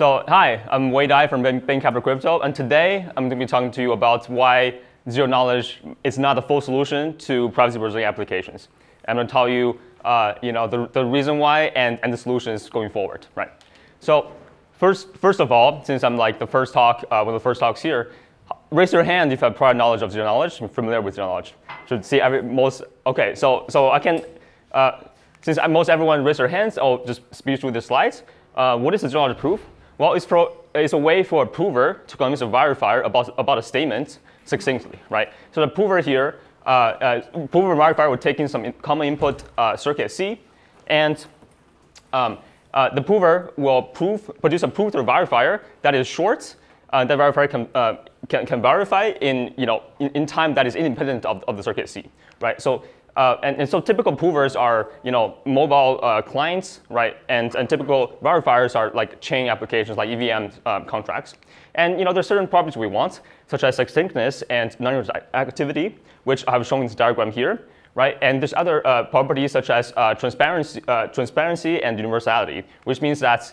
So hi, I'm Wei Dai from Bain Capital Crypto, and today I'm going to be talking to you about why zero knowledge is not the full solution to privacy preserving applications. I'm going to tell you, uh, you know, the, the reason why and, and the solutions going forward, right? So first, first of all, since I'm like the first talk, uh, one of the first talks here, raise your hand if you have prior knowledge of zero knowledge, familiar with zero knowledge. Should see every most. Okay, so so I can, uh, since most everyone raise their hands, I'll just speed through the slides. Uh, what is the zero knowledge proof? Well, it's, pro, it's a way for a prover to convince a verifier about, about a statement succinctly, right? So the prover here, uh, uh, prover verifier will take in some in common input uh, circuit C, and um, uh, the prover will prove, produce a proof to the verifier that is short uh, that verifier can, uh, can, can, verify in, you know, in, in, time that is independent of, of the circuit C, right? So, uh, and, and so typical provers are, you know, mobile uh, clients, right? And, and typical verifiers are like chain applications like EVM um, contracts. And, you know, there's certain properties we want, such as succinctness and non-activity, which I have shown in this diagram here, right? And there's other uh, properties such as uh, transparency, transparency and universality, which means that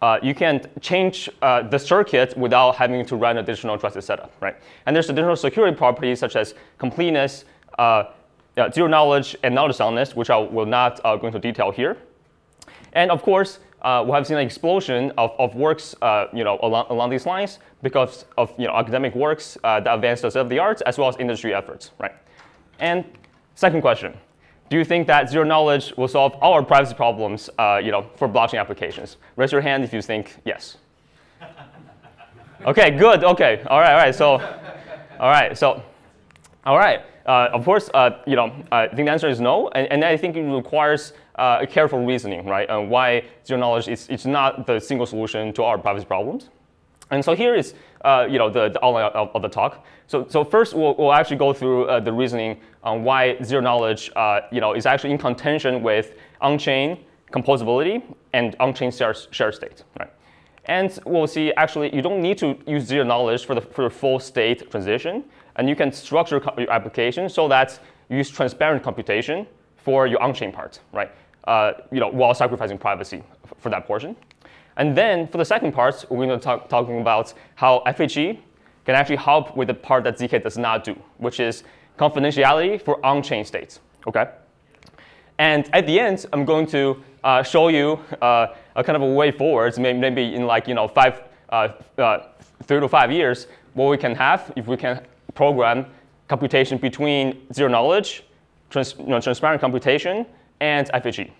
uh, you can change uh, the circuit without having to run additional trusted setup, right? And there's additional security properties such as completeness, uh, zero knowledge, and knowledge soundness, which I will not uh, go into detail here. And of course, uh, we have seen an explosion of, of works, uh, you know, along, along these lines because of you know academic works that advance the state of the arts as well as industry efforts, right? And second question. Do you think that zero knowledge will solve all our privacy problems uh, you know, for blockchain applications? Raise your hand if you think yes. okay, good. Okay, all right, all right. So, all right, so, all right. Uh, of course, uh, you know, I think the answer is no, and, and I think it requires uh, a careful reasoning, right? Why zero knowledge is it's not the single solution to our privacy problems. And so here is uh, you know, the, the outline of, of, the talk. So, so first, we'll, we'll actually go through uh, the reasoning on why zero knowledge uh, you know, is actually in contention with on-chain composability and on-chain share, share state. Right? And we'll see, actually, you don't need to use zero knowledge for the, for the full state transition. And you can structure your application so that you use transparent computation for your on-chain part, right? Uh, you know, while sacrificing privacy for that portion. And then for the second part, we're going to talk talking about how FHE can actually help with the part that ZK does not do, which is confidentiality for on-chain states. Okay. And at the end, I'm going to uh, show you uh, a kind of a way forward, maybe in like you know five, uh, uh, three to five years, what we can have if we can program computation between zero knowledge, trans you know, transparent computation, and FHE.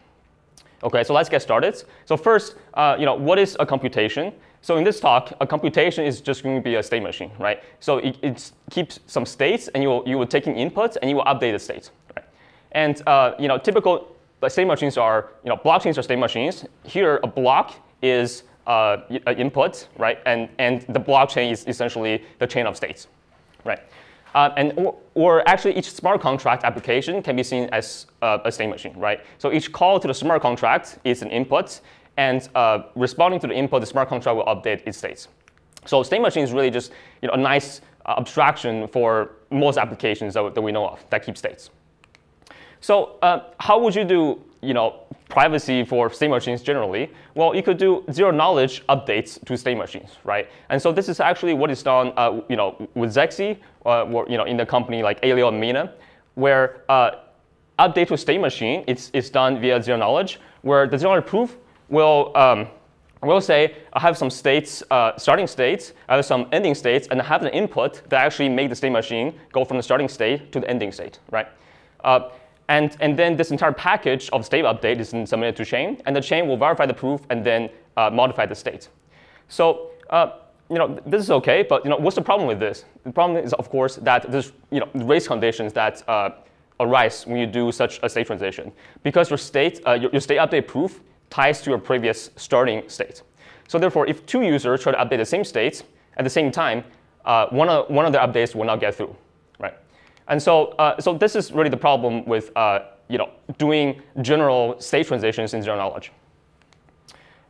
Okay, so let's get started. So first, uh, you know, what is a computation? So in this talk, a computation is just going to be a state machine, right? So it, keeps some states, and you will, you will take in inputs, and you will update the states, right? And uh, you know, typical state machines are, you know, blockchains are state machines. Here, a block is uh, an input, right? And, and the blockchain is essentially the chain of states, right? Uh, and or, or, actually, each smart contract application can be seen as uh, a state machine, right? So each call to the smart contract is an input, and uh, responding to the input, the smart contract will update its states. So state machine is really just you know, a nice uh, abstraction for most applications that, that, we know of that keep states. So uh, how would you do you know, privacy for state machines generally, well, you could do zero knowledge updates to state machines, right? And so this is actually what is done, uh, you know, with Zexe, uh, or, you know, in the company like Aleo and Mina, where uh, update to state machine is, is done via zero knowledge, where the zero knowledge proof will um, will say I have some states, uh, starting states, I have some ending states, and I have an input that actually make the state machine go from the starting state to the ending state, right? And, and then this entire package of state update is submitted to chain, and the chain will verify the proof and then uh, modify the state. So uh, you know, this is OK, but you know, what's the problem with this? The problem is, of course, that there's you know, race conditions that uh, arise when you do such a state transition. Because your state, uh, your, your state update proof ties to your previous starting state. So therefore, if two users try to update the same state at the same time, uh, one, of, one of the updates will not get through. And so, uh, so this is really the problem with uh, you know, doing general state transitions in zero knowledge.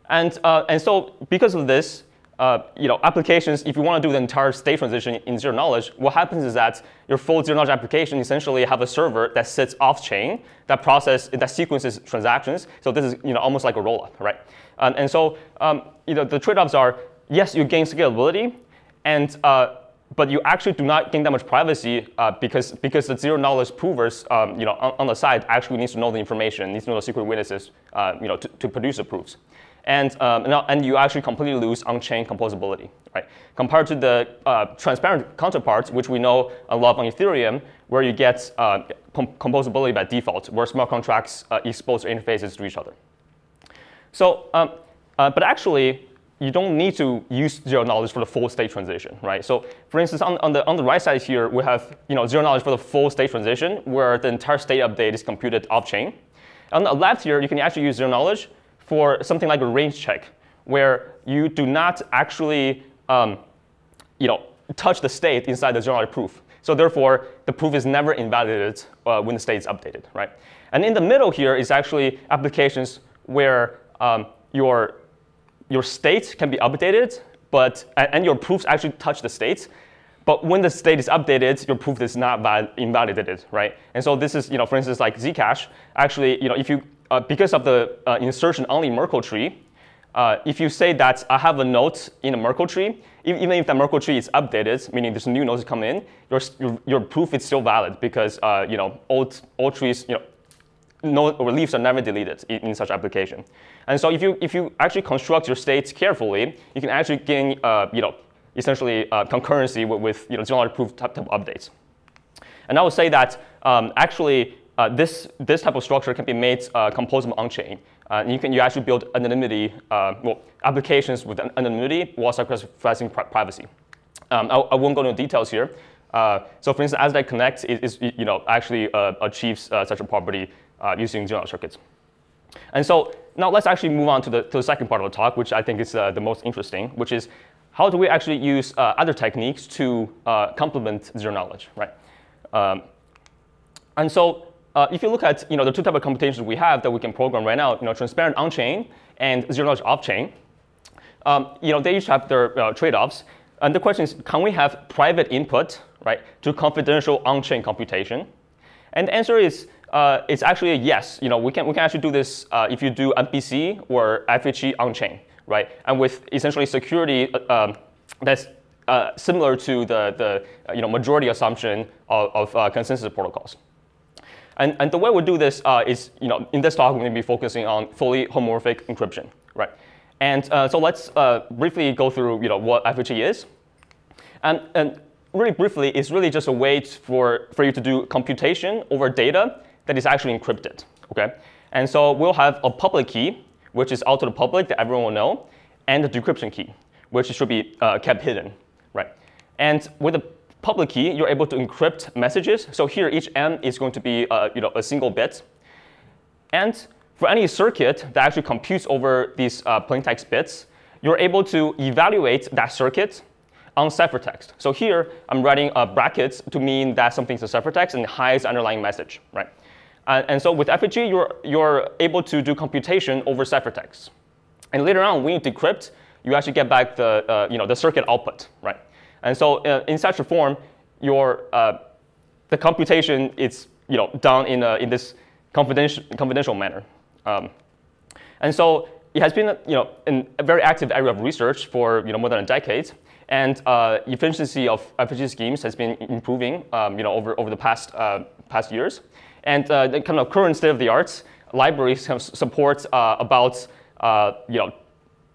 And, uh, and so because of this, uh, you know, applications, if you want to do the entire state transition in zero knowledge, what happens is that your full zero knowledge application essentially have a server that sits off chain that process that sequences transactions. So this is you know almost like a rollup, right? Um, and so um, you know the trade-offs are yes, you gain scalability, and uh, but you actually do not gain that much privacy uh, because because the zero knowledge provers, um, you know, on, on, the side actually needs to know the information, needs to know the secret witnesses, uh, you know, to, to produce the proofs and, um, and you actually completely lose on-chain composability, right? Compared to the uh, transparent counterparts, which we know a lot on Ethereum, where you get uh, com composability by default, where smart contracts uh, expose interfaces to each other. So, um, uh, but actually, you don't need to use zero knowledge for the full state transition, right? So for instance, on, on, the, on the right side here, we have you know, zero knowledge for the full state transition, where the entire state update is computed off-chain. On the left here, you can actually use zero knowledge for something like a range check, where you do not actually um, you know, touch the state inside the zero knowledge proof. So therefore, the proof is never invalidated uh, when the state is updated, right? And in the middle here is actually applications where um, your, your state can be updated, but and your proofs actually touch the state. But when the state is updated, your proof is not invalidated, right? And so this is, you know, for instance, like Zcash. Actually, you know, if you uh, because of the uh, insertion-only Merkle tree, uh, if you say that I have a node in a Merkle tree, even if the Merkle tree is updated, meaning there's new nodes come in, your, your, your proof is still valid because uh, you know old old trees, you know, or leaves are never deleted in, in, such application. And so if you if you actually construct your states carefully, you can actually gain uh, you know essentially uh, concurrency with, with you know zero proof type, type of updates. And I would say that um, actually uh, this, this type of structure can be made uh, composable on-chain. Uh, you can you actually build anonymity, uh, well, applications with anonymity while sacrificing privacy. Um, I, I, won't go into details here. Uh, so for instance, ASDAI Connect is, is you know, actually uh, achieves such a property using zero circuits. And so now let's actually move on to the, to the second part of the talk, which I think is the most interesting, which is how do we actually use other techniques to complement zero knowledge, right? Um, and so uh, if you look at you know, the two type of computations we have that we can program right now, you know, transparent on-chain and zero-knowledge off-chain, um, you know, they each have their uh, trade-offs. And the question is, can we have private input right, to confidential on-chain computation? And the answer is, uh, it's actually a yes. You know, we can, we can actually do this uh, if you do MPC or FHE on-chain, right? And with essentially security uh, um, that's uh, similar to the, the you know, majority assumption of, of consensus protocols. And, and the way we do this uh, is, you know, in this talk, we're going to be focusing on fully homomorphic encryption, right? And uh, so let's uh, briefly go through, you know, what FHE is. And, and really briefly, it's really just a way for, for you to do computation over data that is actually encrypted, okay? And so we'll have a public key, which is out to the public that everyone will know, and a decryption key, which should be uh, kept hidden, right? And with the public key, you're able to encrypt messages. So here, each M is going to be uh, you know, a single bit. And for any circuit that actually computes over these uh, plaintext bits, you're able to evaluate that circuit on ciphertext. So here, I'm writing a brackets to mean that something's a ciphertext and hides underlying message, right? Uh, and so with FHE, you're, you're able to do computation over ciphertext. And later on, when you decrypt, you actually get back the, uh, you know, the circuit output, right? And so uh, in such a form, your, uh, the computation is you know, done in, a, in this confidential, confidential manner. Um, and so it has been you know, in a very active area of research for you know, more than a decade. And uh, efficiency of FHE schemes has been improving um, you know, over, over the past, uh, past years. And uh, the kind of current state of the art, libraries can support uh, about you know,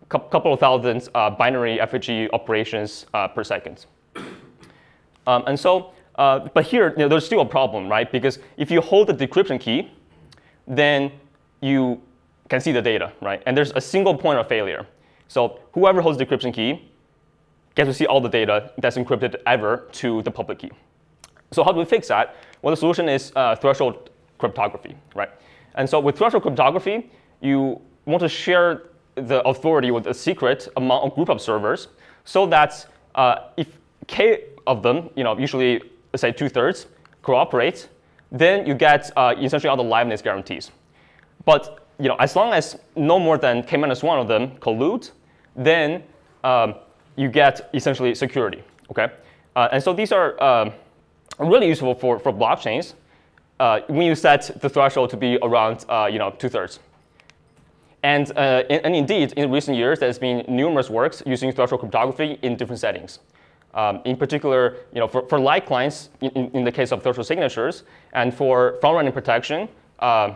couple of thousand uh, binary FHE operations uh, per second. Um, and so, uh, but here, you know, there's still a problem, right? Because if you hold the decryption key, then you can see the data, right? And there's a single point of failure. So whoever holds the decryption key gets to see all the data that's encrypted ever to the public key. So how do we fix that? Well, the solution is uh, threshold cryptography, right? And so with threshold cryptography, you want to share the authority with a secret among a group of servers so that uh, if k of them, you know, usually say two thirds, cooperate, then you get uh, essentially all the liveness guarantees. But you know, as long as no more than k minus one of them collude, then um, you get essentially security. Okay, uh, and so these are um, really useful for, for blockchains uh, when you set the threshold to be around uh, you know two thirds. And, uh, and indeed, in recent years, there's been numerous works using threshold cryptography in different settings. Um, in particular, you know, for, for light clients, in, in, the case of threshold signatures, and for front-running protection, uh,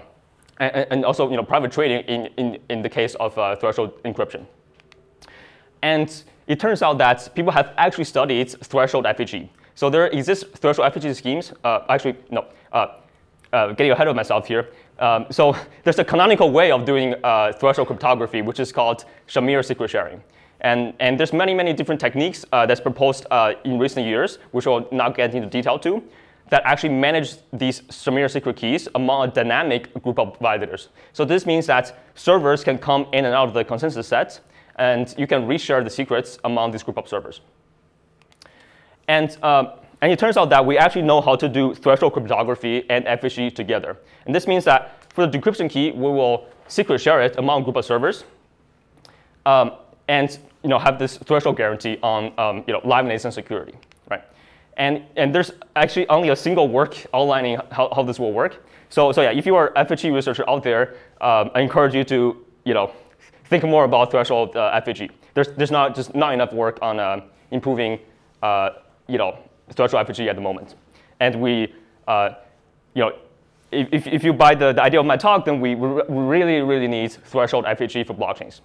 and, and, also you know, private trading in, in, in the case of uh, threshold encryption. And it turns out that people have actually studied threshold FHE. So there exist threshold FHE schemes. Uh, actually, no, uh, uh, getting ahead of myself here. Um, so there's a canonical way of doing uh, threshold cryptography, which is called Shamir secret sharing. And, and there's many, many different techniques that's proposed in recent years, which I'll not get into detail to, that actually manage these Shamir secret keys among a dynamic group of validators. So this means that servers can come in and out of the consensus set, and you can reshare the secrets among this group of servers. And uh, and it turns out that we actually know how to do threshold cryptography and FHE together. And this means that for the decryption key, we will secret share it among a group of servers um, and you know, have this threshold guarantee on um, you know, liveness and security. Right? And, and there's actually only a single work outlining how, how this will work. So, so yeah, if you are FHE researcher out there, um, I encourage you to you know, think more about threshold uh, FHE. There's, there's not just not enough work on uh, improving uh, you know, structural FHE at the moment. And we, uh, you know, if, if you buy the, the idea of my talk, then we really, really need threshold FHE for blockchains.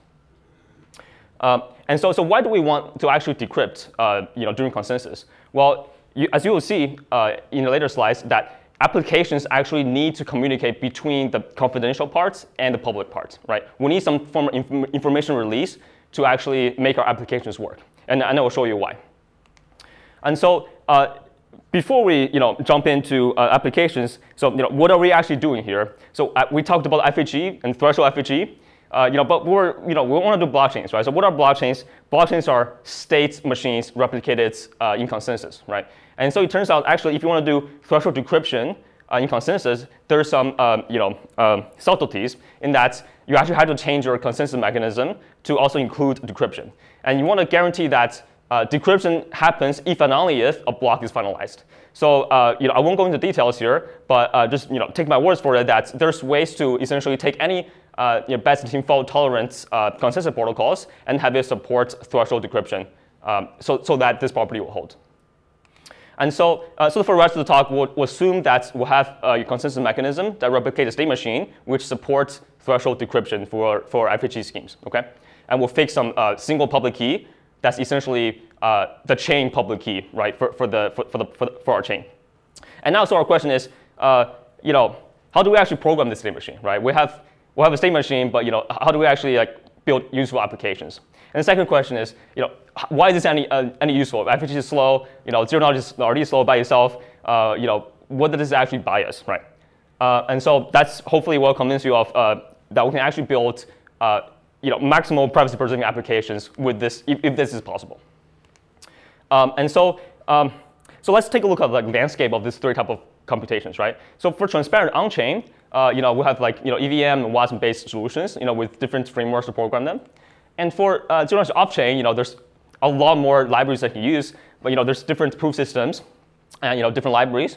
Um, and so, so why do we want to actually decrypt uh, you know, during consensus? Well, you, as you will see uh, in the later slides, that applications actually need to communicate between the confidential parts and the public parts, right? We need some form of inf information release to actually make our applications work. And, and I will show you why. And so uh, before we you know, jump into uh, applications, so you know, what are we actually doing here? So uh, we talked about FHE and threshold FHE, uh, you know, but we're, you know, we want to do blockchains, right? So what are blockchains? Blockchains are state machines replicated uh, in consensus, right? And so it turns out actually if you want to do threshold decryption uh, in consensus, there's some um, you know, um, subtleties in that you actually have to change your consensus mechanism to also include decryption. And you want to guarantee that uh, decryption happens if and only if a block is finalized. So uh, you know, I won't go into details here, but uh, just you know, take my words for it that there's ways to essentially take any uh, you know, Byzantine fault tolerance uh, consensus protocols and have it support threshold decryption um, so, so that this property will hold. And so, uh, so for the rest of the talk, we'll, we'll assume that we'll have a consensus mechanism that replicates a state machine which supports threshold decryption for, for FHE schemes, okay? And we'll fix some single public key that's essentially uh, the chain public key, right, for, for, the, for, for, the, for, the, for our chain. And now, so our question is, uh, you know, how do we actually program this state machine, right? We have, we have a state machine, but, you know, how do we actually like, build useful applications? And the second question is, you know, why is this any, uh, any useful? FHE is slow, you know, zero knowledge is already slow by itself, uh, you know, what does this actually buy us, right? Uh, and so that's hopefully will convince you of uh, that we can actually build uh, you know, maximal privacy preserving applications with this, if, if this is possible. Um, and so, um, so let's take a look at the like, landscape of these three type of computations, right? So for transparent on-chain, uh, you know, we have like you know EVM and Wasm-based solutions, you know, with different frameworks to program them. And for uh, zero knowledge off-chain, you know, there's a lot more libraries that you use, but you know, there's different proof systems and you know, different libraries.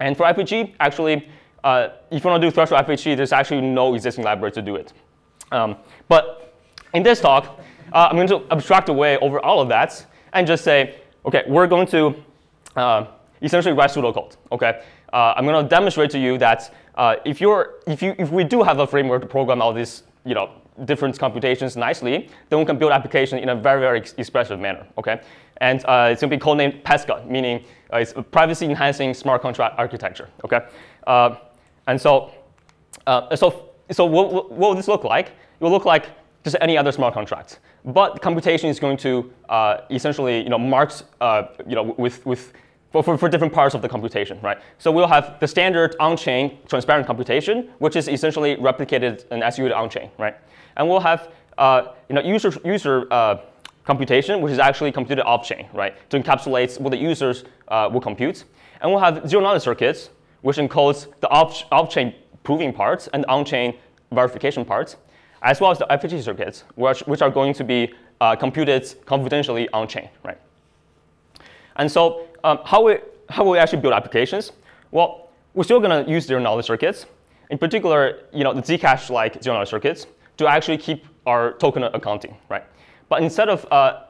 And for FHE, actually, uh, if you want to do threshold FHE, there's actually no existing library to do it. Um, but in this talk, uh, I'm going to abstract away over all of that and just say, OK, we're going to uh, essentially write pseudocode. OK, uh, I'm going to demonstrate to you that uh, if you're if you if we do have a framework to program all these you know different computations nicely, then we can build application in a very very expressive manner. OK, and uh, it's going to be codenamed PESCA, meaning uh, it's a privacy enhancing smart contract architecture. OK, and so so so what, what, will this look like? It will look like just any other smart contract. But computation is going to uh, essentially you know, marks uh, you know, with, with, for, for, for, different parts of the computation. Right? So we'll have the standard on-chain transparent computation, which is essentially replicated and executed on-chain. Right? And we'll have uh, you know, user, user uh, computation, which is actually computed off-chain, right, to encapsulate what the users uh, will compute. And we'll have zero-knowledge circuits, which encodes the off-chain proving parts and on-chain verification parts, as well as the FHE circuits, which, which are going to be uh, computed confidentially on chain, right? And so um, how, we, how will we actually build applications? Well, we're still going to use zero knowledge circuits. In particular, you know, the Zcash-like zero knowledge circuits to actually keep our token accounting, right? But instead of uh,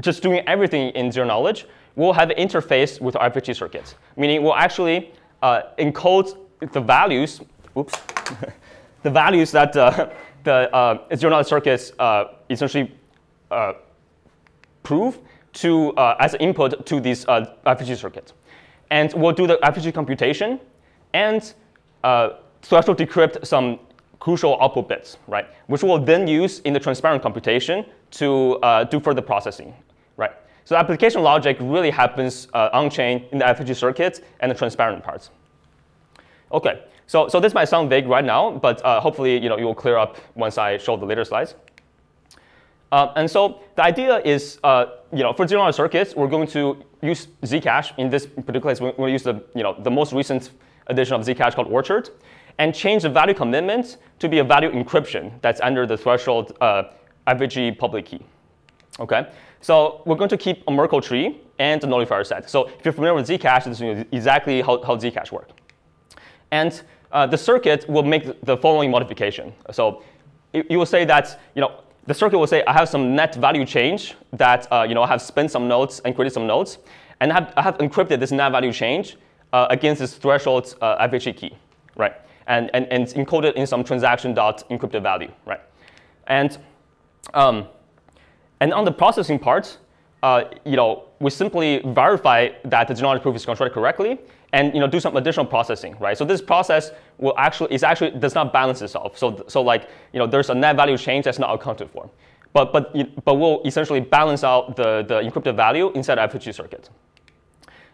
just doing everything in zero knowledge, we'll have an interface with our FHE circuits, meaning we'll actually uh, encode the values, oops, the values that uh, the uh, zero knowledge circuits uh, essentially uh, prove to uh, as input to these uh, FHE circuits. And we'll do the FHE computation and uh, decrypt some crucial output bits, right? Which we'll then use in the transparent computation to do further processing, right? So application logic really happens on-chain in the FHE circuits and the transparent parts. Okay, so, so this might sound vague right now, but uh, hopefully you know, it will clear up once I show the later slides. Uh, and so the idea is, uh, you know, for zero knowledge circuits, we're going to use Zcash. In this particular case, we're going to use the, you know, the most recent edition of Zcash called Orchard, and change the value commitment to be a value encryption that's under the threshold uh, FHE public key. Okay, so we're going to keep a Merkle tree and a nullifier set. So if you're familiar with Zcash, this is exactly how, how Zcash works. And uh, the circuit will make the following modification. So you, will say that, you know, the circuit will say, I have some net value change that uh, you know, I have spent some nodes and created some nodes. And I have, I have encrypted this net value change uh, against this threshold uh, FHE key, right? And, and, and it's encoded in some transaction dot encrypted value, right? And, um, and on the processing part, uh, you know, we simply verify that the genealogy proof is constructed correctly and you know, do some additional processing, right? So this process will actually, is actually does not balance itself. So, so like, you know, there's a net value change that's not accounted for. But, but, but we'll essentially balance out the, the encrypted value inside the FHE circuit.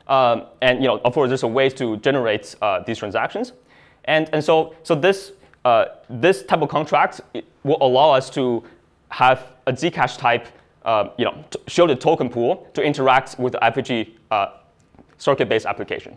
Um, and you know, of course, there's a way to generate uh, these transactions. And, and so, so this, uh, this type of contract will allow us to have a Zcash type uh, you know, shielded token pool to interact with the FHE uh, circuit-based application.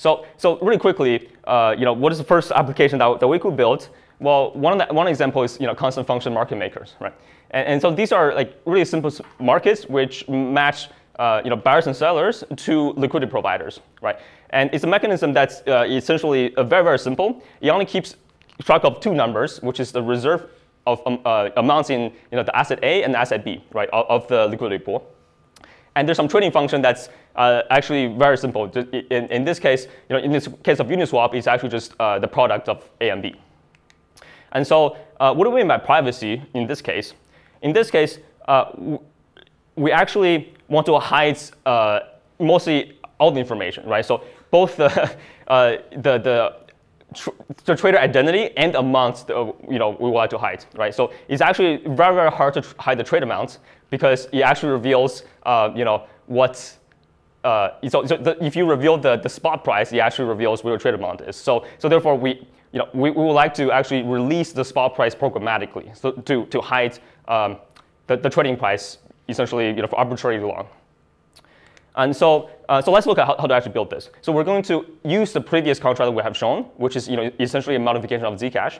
So, so really quickly, uh, you know, what is the first application that, that we could build? Well, one, the, one example is you know, constant function market makers, right? And, and so these are like really simple markets which match uh, you know, buyers and sellers to liquidity providers, right? And it's a mechanism that's uh, essentially very, very simple. It only keeps track of two numbers, which is the reserve of um, uh, amounts in you know, the asset A and the asset B, right, of, of the liquidity pool. And there's some trading function that's uh, actually very simple. In, in this case, you know, in this case of Uniswap, it's actually just uh, the product of A and B. And so uh, what do we mean by privacy in this case? In this case, uh, we actually want to hide uh, mostly all the information, right? So both the, uh, the, the tr the trader identity and amounts that, you know, we want to hide, right? So it's actually very, very hard to hide the trade amount because it actually reveals, uh, you know, what, uh, so, so the, if you reveal the, the spot price, it actually reveals where your trade amount is. So, so therefore, we, you know, we, we would like to actually release the spot price programmatically so to, to hide um, the, the trading price essentially you know, for arbitrarily long. And so, uh, so let's look at how, how, to actually build this. So we're going to use the previous contract that we have shown, which is you know, essentially a modification of Zcash.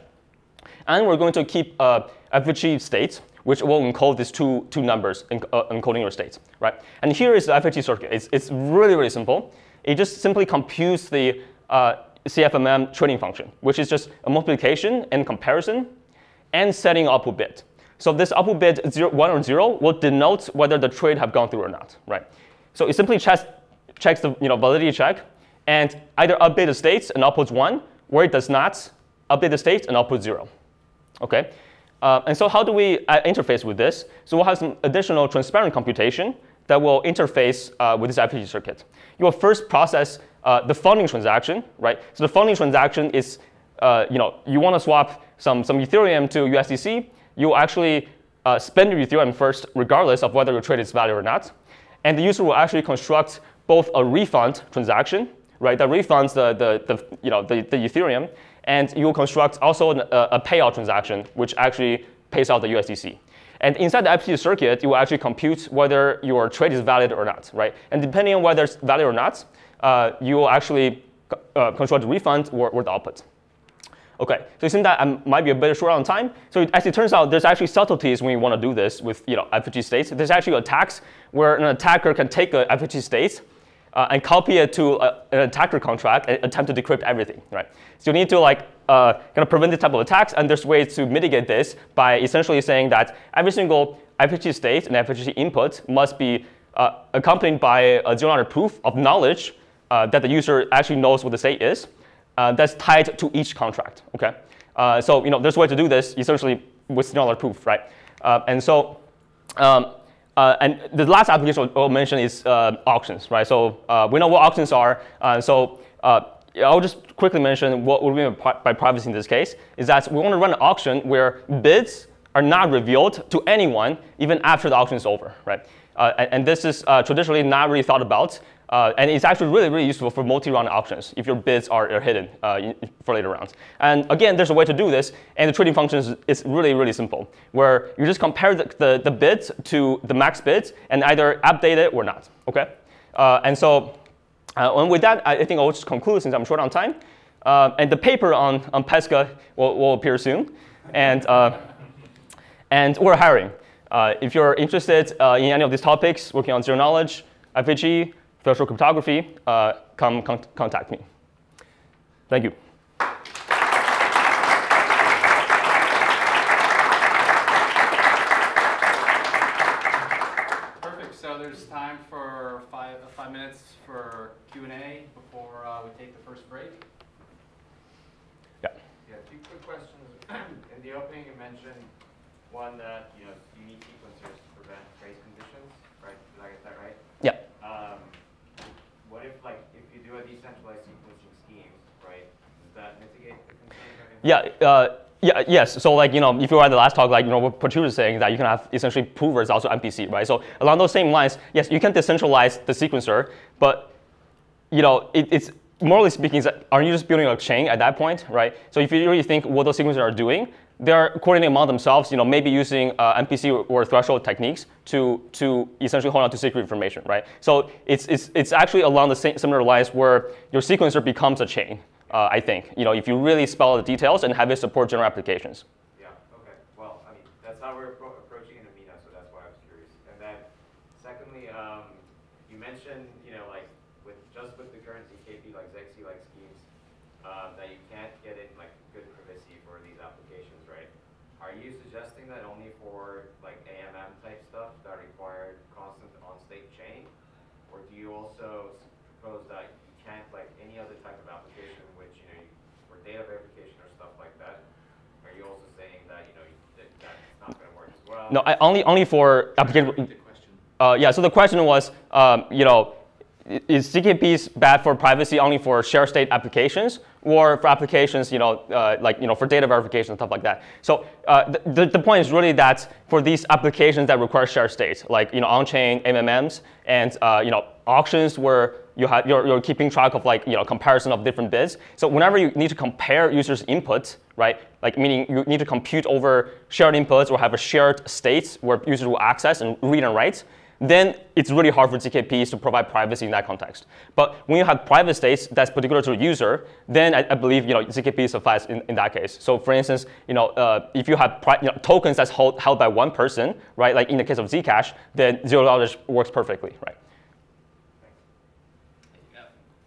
And we're going to keep uh, FHE state, which will encode these two, two numbers, in, uh, encoding your states, right? And here is the FHE circuit. It's, it's really, really simple. It just simply computes the uh, CFMM trading function, which is just a multiplication and comparison and setting output bit. So this output bit zero, 1 or 0 will denote whether the trade have gone through or not, right? So it simply checks, checks the you know, validity check and either update the states and outputs 1, or it does not update the states and output 0. Okay? Uh, and so how do we uh, interface with this? So we'll have some additional transparent computation that will interface uh, with this FHE circuit. You will first process uh, the funding transaction, right? So the funding transaction is, uh, you know, you want to swap some, some Ethereum to USDC. You actually uh, spend your Ethereum first, regardless of whether your trade is valid or not. And the user will actually construct both a refund transaction, right, that refunds the, the, the, you know, the, the Ethereum, and you will construct also an, a, a payout transaction, which actually pays out the USDC. And inside the FHE circuit, you will actually compute whether your trade is valid or not, right? And depending on whether it's valid or not, uh, you will actually uh, construct the refund or, or the output. Okay, so it seems that I might be a bit short on time. So as it turns out, there's actually subtleties when you want to do this with you know FHE states. There's actually attacks where an attacker can take a FHE state uh, and copy it to a, an attacker contract and attempt to decrypt everything, right? So you need to like uh, kind of prevent this type of attacks, and there's ways to mitigate this by essentially saying that every single FHE state and FHE input must be uh, accompanied by a zero-knowledge proof of knowledge uh, that the user actually knows what the state is. Uh, that's tied to each contract. Okay, uh, so you know there's a way to do this essentially with zero-knowledge proof, right? and so. Um, uh, and the last application I'll mention is uh, auctions, right? So uh, we know what auctions are. so I'll just quickly mention what we mean by privacy in this case is that we want to run an auction where bids are not revealed to anyone even after the auction is over, right? Uh, and, and, this is uh, traditionally not really thought about. Uh, and it's actually really, really useful for multi-round auctions if your bids are, are hidden uh, for later rounds. And again, there's a way to do this, and the trading function is, is really, really simple, where you just compare the, the, the, bids to the max bids and either update it or not, okay? Uh, and so, uh, and with that, I think I'll just conclude since I'm short on time. and the paper on, on Pesca will, will appear soon. And, and we're hiring. Uh, if you're interested uh, in any of these topics, working on zero knowledge, FHE, threshold cryptography, uh, come con contact me. Thank you. Perfect. So there's time for five, five minutes for Q&A before uh, we take the first break. Yeah. Yeah, two quick questions. In the opening, you mentioned one that you know you need sequencers to prevent trace conditions, right? Did I get that right? Yeah. Um, what if like if you do a decentralized sequencing scheme, right? Does that mitigate the concerns? Yeah. Uh, yeah, yes. So like, you know, if you were at the last talk, like, you know, what Patrice was saying that you can have essentially provers also MPC, right? So along those same lines, yes, you can decentralize the sequencer, but, you know, it, it's, morally speaking, aren't you just building a chain at that point, right? So if you really think what those sequencers are doing, they're coordinating among themselves, you know, maybe using uh, MPC or, threshold techniques to, to essentially hold on to secret information, right? So it's, it's, it's actually along the same, similar lines where your sequencer becomes a chain, uh, I think, you know, if you really spell the details and have it support general applications. Yeah, okay. Well, I mean, that's how we're approaching in Amina, so that's why I was curious. And then secondly, um, you mentioned, you know, like with just with the current ZKP, like Zexe-like schemes, um, that you can't get in like good privacy for these applications, right? Are you suggesting that only for like AMM type stuff that required constant on-state chain? Or do you also propose that you can't like any other type of application which, you know, for data verification or stuff like that, are you also saying that, you know, that, that's not going to work as well? No, I, only, only for application. Uh, yeah, so the question was, um, you know, is ZKPs bad for privacy only for share state applications or for applications, you know, uh, like, you know, for data verification and stuff like that? So uh, the, the point is really that for these applications that require share state, like, you know, on-chain AMMs and, uh, you know, auctions where you have, you're, you're keeping track of like, you know, comparison of different bids. So whenever you need to compare users' inputs, right, like meaning you need to compute over shared inputs or have a shared state where users will access and read and write, then it's really hard for ZKPs to provide privacy in that context. But when you have private states that's particular to a user, then I, I believe you know, ZKP suffice in, in that case. So for instance, you know, uh, if you have you know, tokens that's hold, held by one person, right, like in the case of Zcash, then zero knowledge works perfectly, right?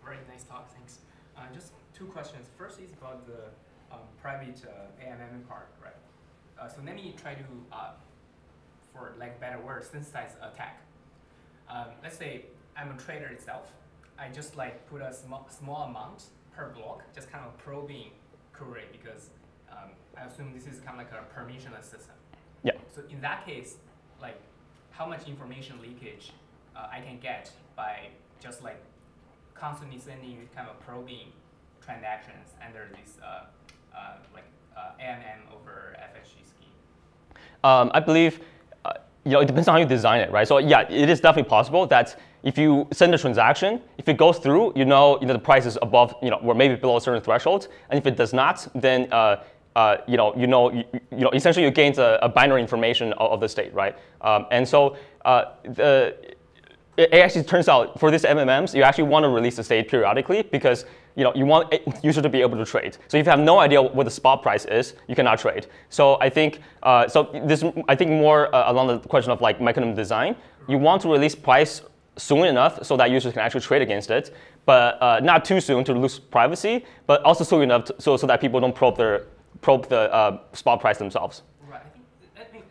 very nice talk, thanks. Uh, just two questions. First is about the private uh, AMM part, right? Uh, so let me try to uh, for like better word, synthesize attack. Um, let's say I'm a trader itself. I just like put a small, small amount per block, just kind of probing query because um, I assume this is kind of like a permissionless system. Yeah. So in that case, like how much information leakage uh, I can get by just like constantly sending kind of probing transactions under this uh, uh, like uh, AMM over FHE scheme? Um, I believe you know, it depends on how you design it, right? So yeah, it is definitely possible that if you send a transaction, if it goes through, you know, you know the price is above, you know, or maybe below a certain threshold, and if it does not, then uh, uh, you know, you know, you, you, know, essentially you gain a, a binary information of, of, the state, right? Um, and so uh, the it actually turns out for these AMMs, you actually want to release the state periodically because you know, you want user to be able to trade. So if you have no idea what the spot price is, you cannot trade. So I think, uh, so this, I think more uh, along the question of like mechanism design, you want to release price soon enough so that users can actually trade against it, but uh, not too soon to lose privacy, but also soon enough to, so, so that people don't probe, their, probe the uh, spot price themselves. Right. I think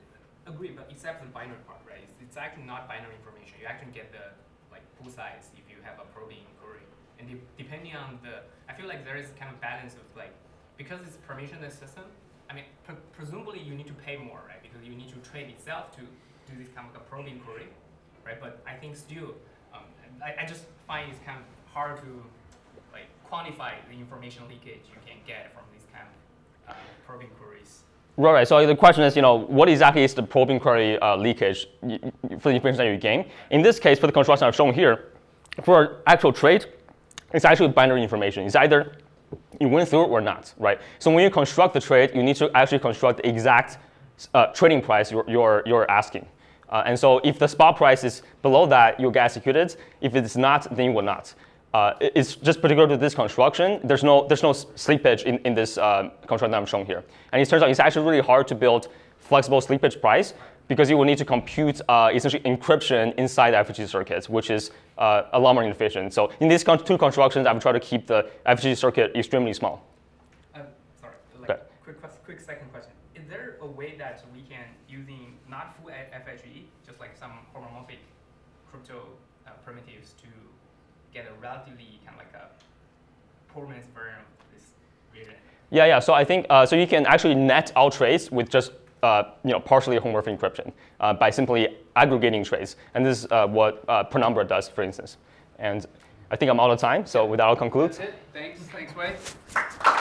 agree, but except for the binary part, right? It's, it's actually not binary information. You actually get the like pool size if you have a probing inquiry, and de- depending on the, I feel like there is kind of balance of like because it's permissionless system. I mean, pre- presumably you need to pay more, right? Because you need to trade itself to do this kind of a probe inquiry, right? But I think still, um, I, I just find it's kind of hard to like quantify the information leakage you can get from these kind of uh, probe inquiries. Right, right. So the question is, you know, what exactly is the probing query uh, leakage for the information that you gain? In this case, for the construction I've shown here, for actual trade, it's actually binary information. It's either you went through it or not, right? So when you construct the trade, you need to actually construct the exact uh, trading price you're, you're, you're asking. Uh, and so if the spot price is below that, you'll get executed. If it's not, then you will not. Uh, it's just particular to this construction. There's no, there's no s- slippage in, in this uh, construction that I'm showing here. And it turns out it's actually really hard to build flexible slippage price because you will need to compute uh, essentially encryption inside the FHE circuits, which is uh, a lot more inefficient. So in these two constructions, I would try to keep the FHE circuit extremely small. Um, sorry, like Okay. quick, quick second question. Is there a way that we can, using not full F- FHE, just like some homomorphic crypto uh, primitives to get a relatively kind of like a performance version of this region? Yeah, yeah. So I think uh, so you can actually net out trades with just uh, you know partially homomorphic encryption uh, by simply aggregating trades, and this is uh, what uh, Penumbra does, for instance. And I think I'm out of time, so with that I'll conclude. That's it. Thanks. Thanks, Wei.